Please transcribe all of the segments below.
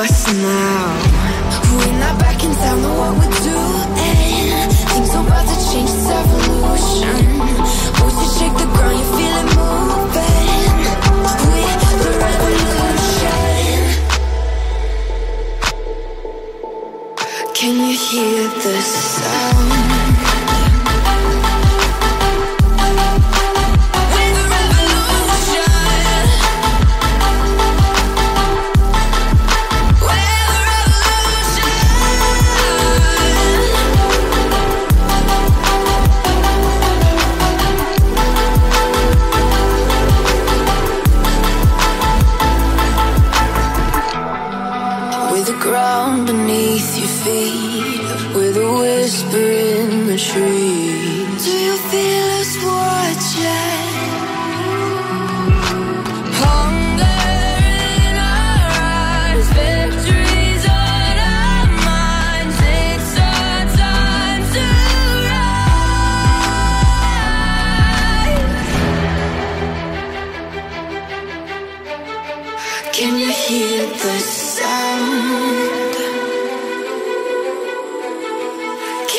Us now. We're not backing down on what we're doing. Things are about to change, it's ground beneath your feet, with a whisper in the trees.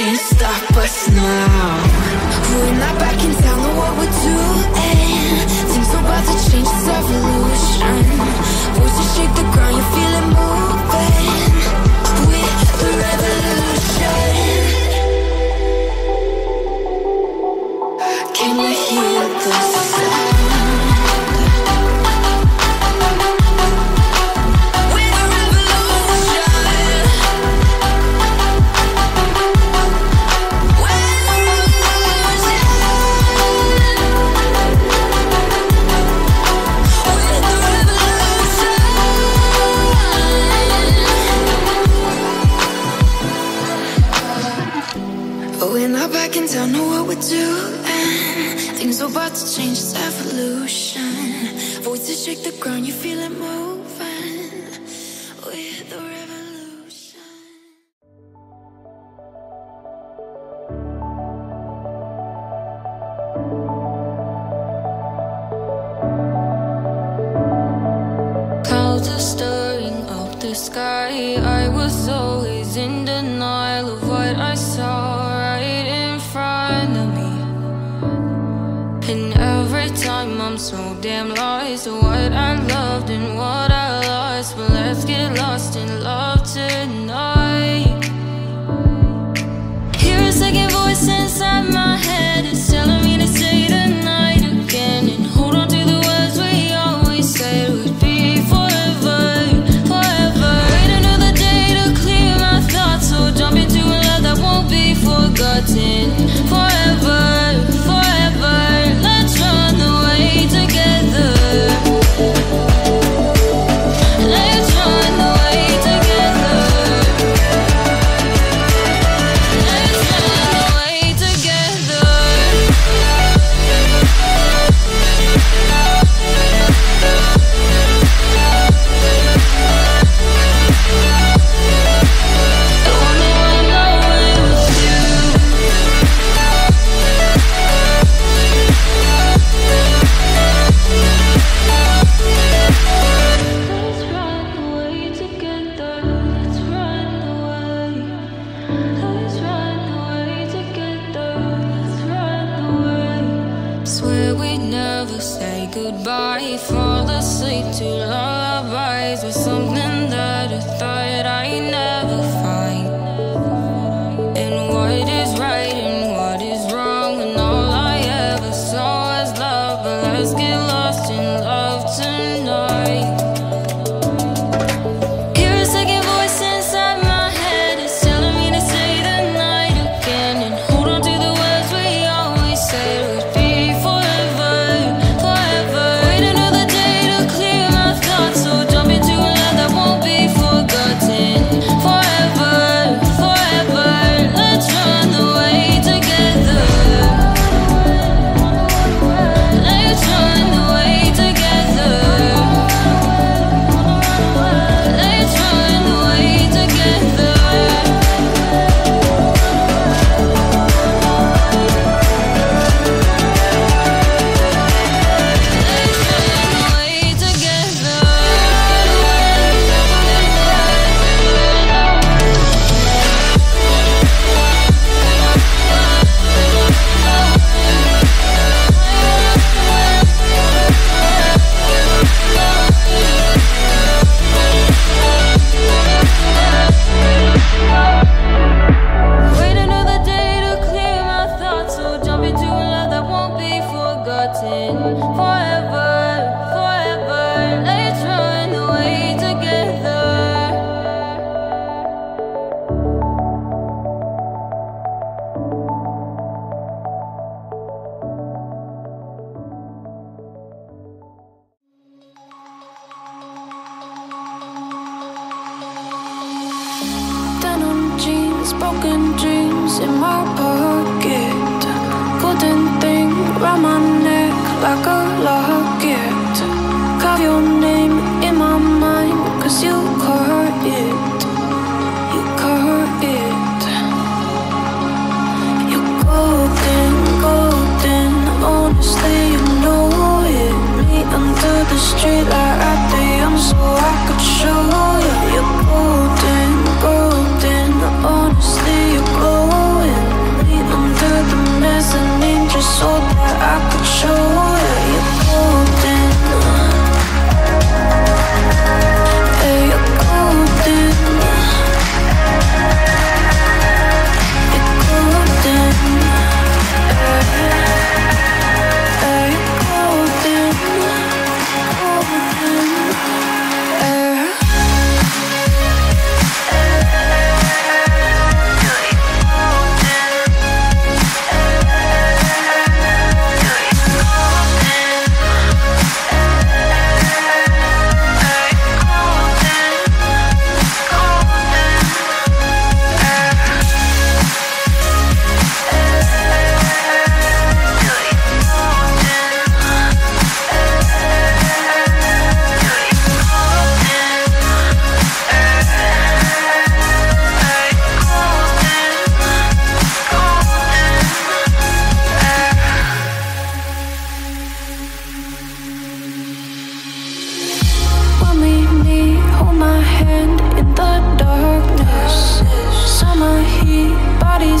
Can't stop us now. We're not backing down on what we're doing. Things are about to change, it's evolution. Voices shake the ground, you feel it moving. We're the revolution. Can we're doing. Things are about to change, it's evolution. Voices shake the ground, you feel it moving. So damn lost to what I loved and what I lost. But let's get lost in love asleep to around my neck like a locket. Carve your name in my mind, cause you cut it. You cut it.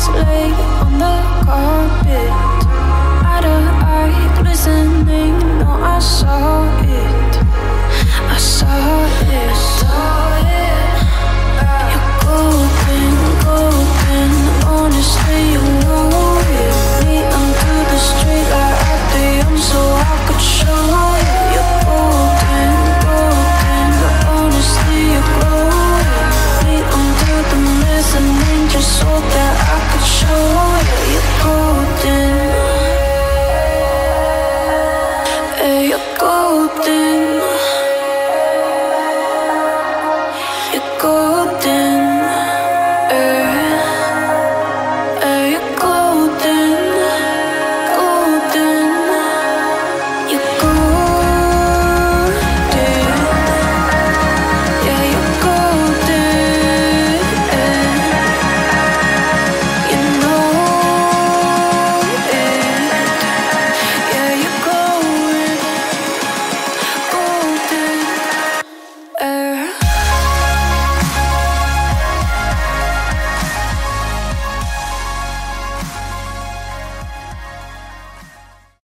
Eyes lay on the carpet. Out eye glistening No, I saw it.